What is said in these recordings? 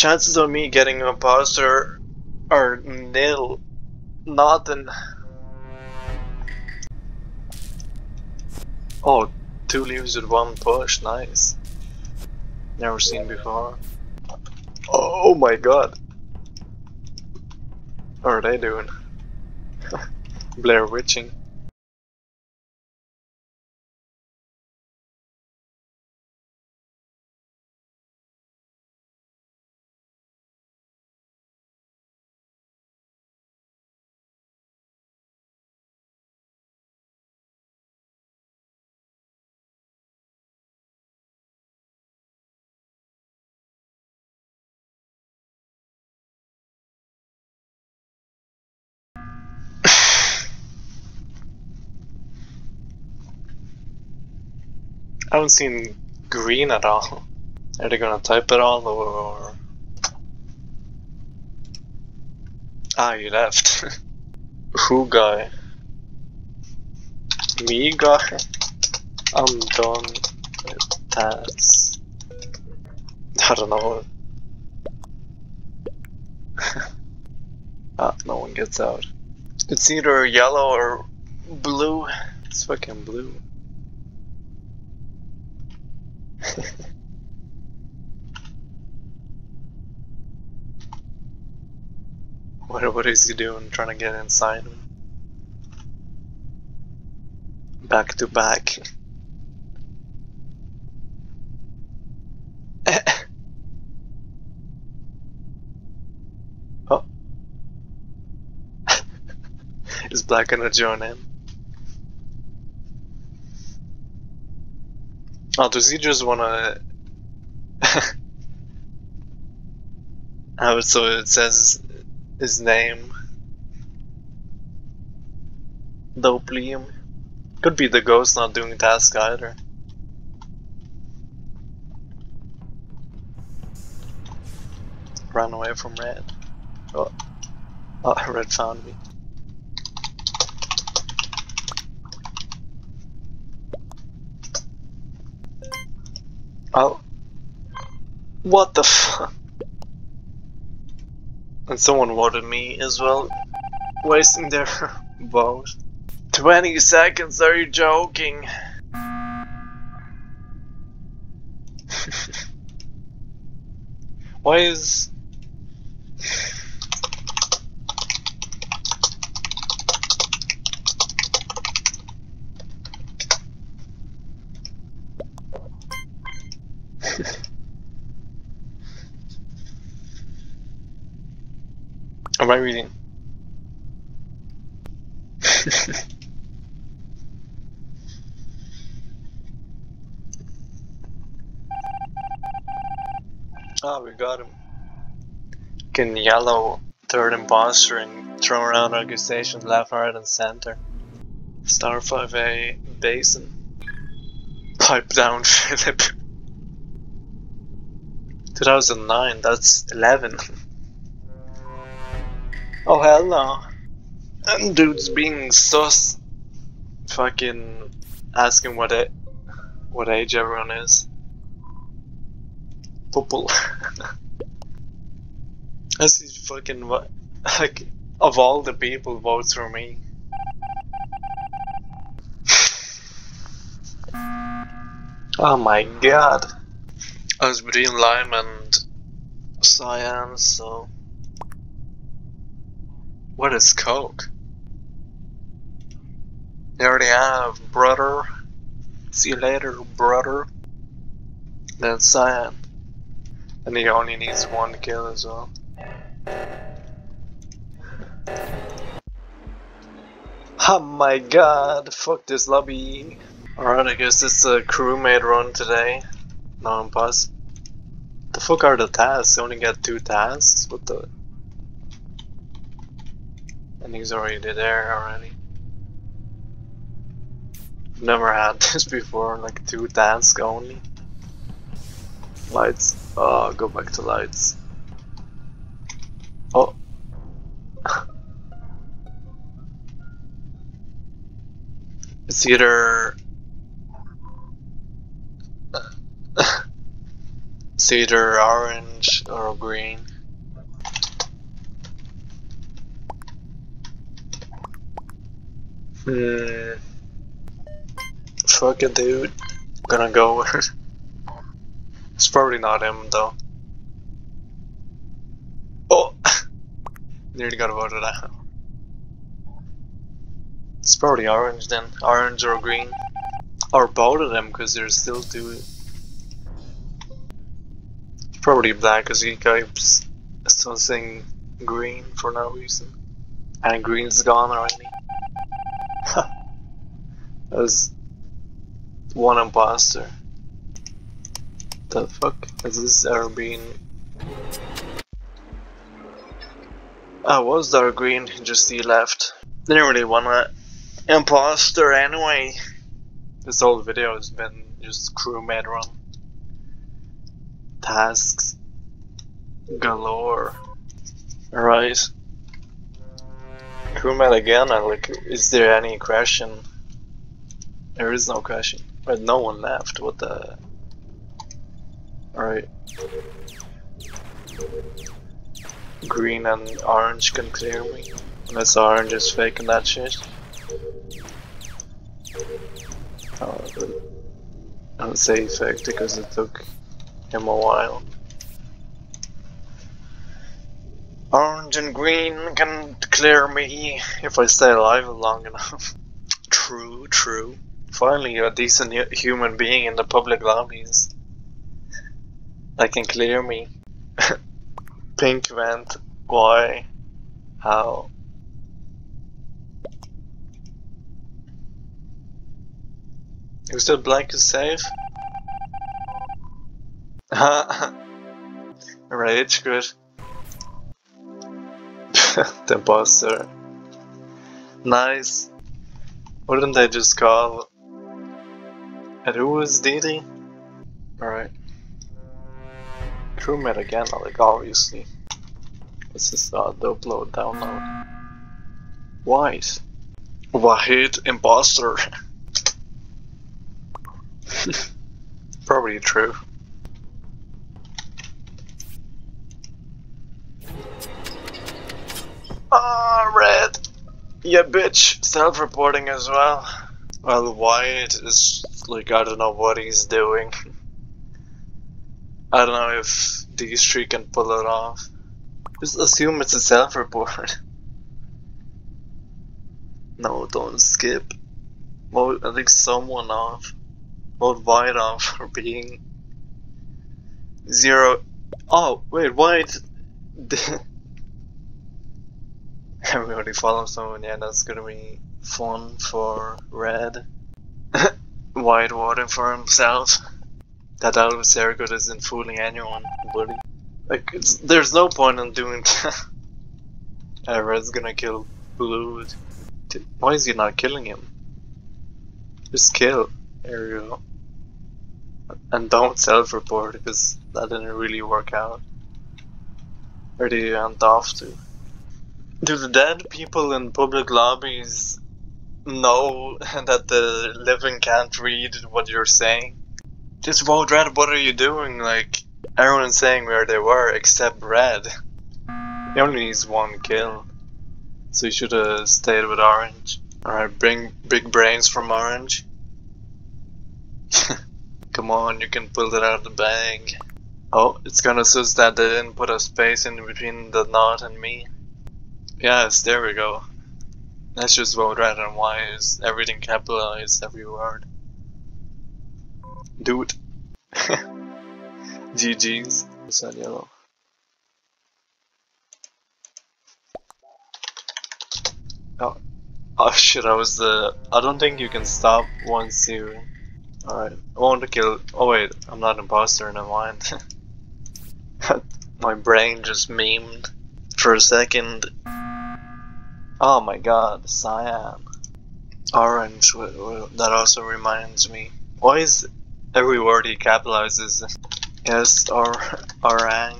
Chances of me getting a imposter are nil. Nothing. Oh, two leaves with one push, nice. Never seen before. Oh my god. What are they doing? Blair witching. I haven't seen green at all. Are they gonna type it all or? Ah, you left. Who guy? Me guy? I'm done with. I don't know. ah, no one gets out. It's either yellow or blue. It's fucking blue. what what is he doing? Trying to get inside? Back to back. oh. is Black gonna join in? Oh, does he just wanna it so it says his name? Dope Liam. Could be the ghost not doing task either. Run away from red. Oh, oh red found me. Oh. What the fuck? And someone voted me as well, wasting their vote. 20 seconds, are you joking? Why is... Am I reading? oh, we got him. Can yellow third imposter and throw around accusations left, right, and center. Star 5A Basin. Pipe down, Philip. 2009, that's 11. oh hell no. And dude's being sus. Fucking asking what it, what age everyone is. Pupil. This is fucking what, like, of all the people votes for me. oh my god. I was between lime and cyan, so. What is coke? They already have brother. See you later, brother. Then cyan. And he only needs one kill as well. Oh my god, fuck this lobby. Alright, I guess it's a uh, crewmate run today. No impossible. The fuck are the tasks? I only got two tasks? What the? And he's already there already. Never had this before, like two tasks only. Lights. Oh, go back to lights. Oh. it's either it's either orange or green. Hmm. Fuck it, dude. Gonna go with it. It's probably not him, though. Oh! Nearly got voted out. It's probably orange then. Orange or green. Or both of them, because there's still two. Probably black, because he keeps something green for no reason. And green's gone already. There's one imposter. The fuck has this ever been? I was dark green, just he left. Didn't really wanna imposter anyway. This whole video has been just crewmate run. Tasks galore. Alright. Crewmate again, and like, is there any question? There is no question. But no one left, what the... Alright. Green and orange can clear me. Unless orange is faking that shit. Oh, I would say fake because it took him a while. Orange and green can clear me if I stay alive long enough. true, true. Finally, a decent human being in the public lobbies that can clear me. Pink vent. Why? How? Is the black is safe? Rage, good. the imposter. Nice. Wouldn't they just call... And who was Didi? Alright. Crewmate again, like obviously. This is uh, the upload download. White. Wahid imposter. Probably true. Ah, red. Yeah, bitch. Self-reporting as well. Well, Wyatt is like, I don't know what he's doing. I don't know if these three can pull it off. Just assume it's a self-report. no, don't skip. Vote at least someone off. Vote White off for being zero. Oh, wait, White. Everybody follows someone, yeah, that's gonna be fun for Red. White water for himself. That Elvis Haircut isn't fooling anyone, buddy. Like, there's no point in doing that. uh, Red's gonna kill Blue. Why is he not killing him? Just kill. There you go. And don't self-report, because that didn't really work out. Or do you want off to? Do the dead people in public lobbies know that the living can't read what you're saying? Just vote red, what are you doing? Like, everyone's saying where they were except red. He only needs one kill. So he should have stayed with orange. Alright, bring big brains from orange. Come on, you can pull it out of the bag. Oh, it's gonna sus that they didn't put a space in between the knot and me. Yes, there we go. Let's just vote red and why is everything capitalized, every word. Dude. GG's. Is that yellow? Oh. oh shit, I was the... I don't think you can stop once you... Alright, I want to kill... Oh wait, I'm not an imposter, never mind. My brain just memed for a second. Oh my god, cyan. Orange, that also reminds me. Why is every word he capitalizes? Yes, or orang.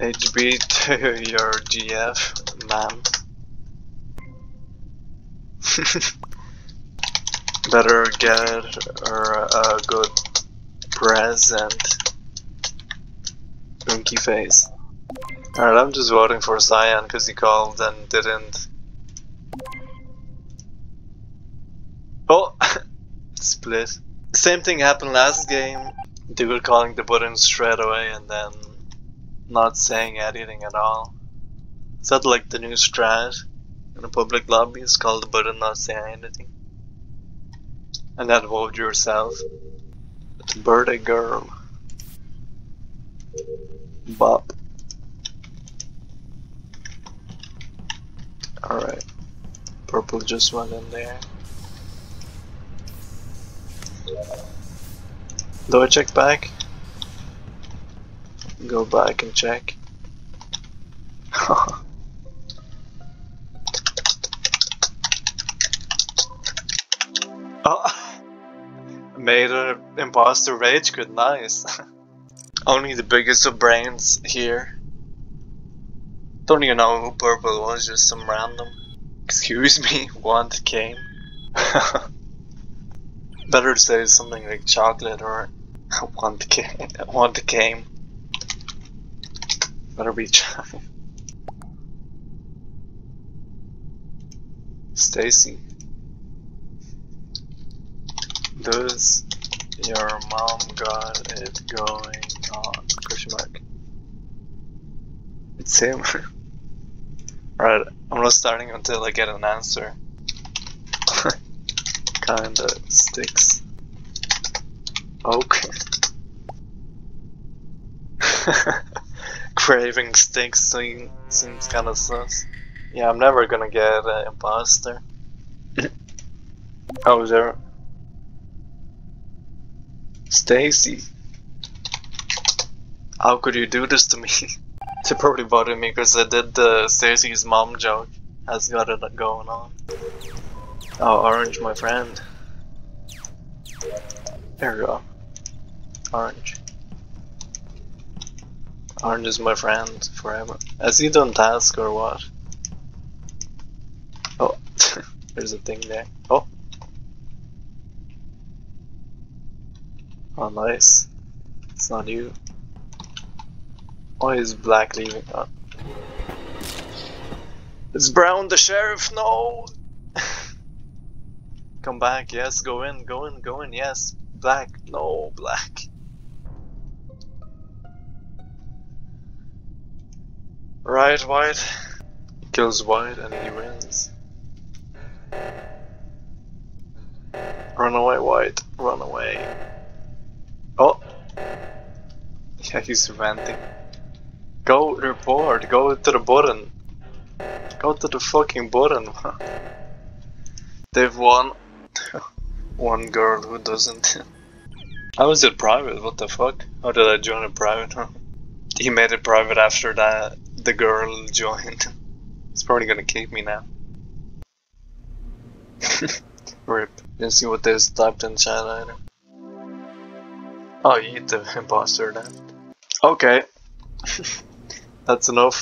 HB to your GF, man. Better get her a good present. Winky face. Alright, I'm just voting for Cyan because he called and didn't. Oh! Split. Same thing happened last game. They were calling the button straight away and then not saying anything at all. Is that like the new strat in a public lobby? Is called the button not saying anything. And then vote yourself. It's birthday girl. Bop. Alright. Purple just went in there. Do I check back? Go back and check. oh! Made an imposter rage good, nice. Only the biggest of brains here. Don't even know who purple was, just some random. Excuse me, want came. Better to say something like chocolate or I want came. Want came. Better be chocolate. Stacy. Does your mom got it going on? Question mark. It's him. Alright, I'm not starting until I get an answer. Kinda sticks. Okay. Craving sticks seem, seems kinda sus. Yeah, I'm never gonna get an imposter. oh, there. Stacy. How could you do this to me? They probably voted me because I did the Stacy's mom joke. Has got it going on. Oh, Orange, my friend. There we go. Orange. Orange is my friend forever. Has he done task or what? Oh, there's a thing there. Oh. Oh, nice. It's not you. Why is black leaving? Oh. It's brown the sheriff, no! Come back, yes, go in, go in, go in, yes. Black, no, black. Right, white. Kills white and he wins. Run away, white, run away. Oh! Yeah, he's venting. Go report, go to the button. Go to the fucking button. They've won. One girl who doesn't. How is it private? What the fuck? How did I join it private? Huh? He made it private after that the girl joined. He's probably gonna kick me now. Rip. Didn't see what they typed in chat either. Oh, you the imposter then. Okay. That's enough.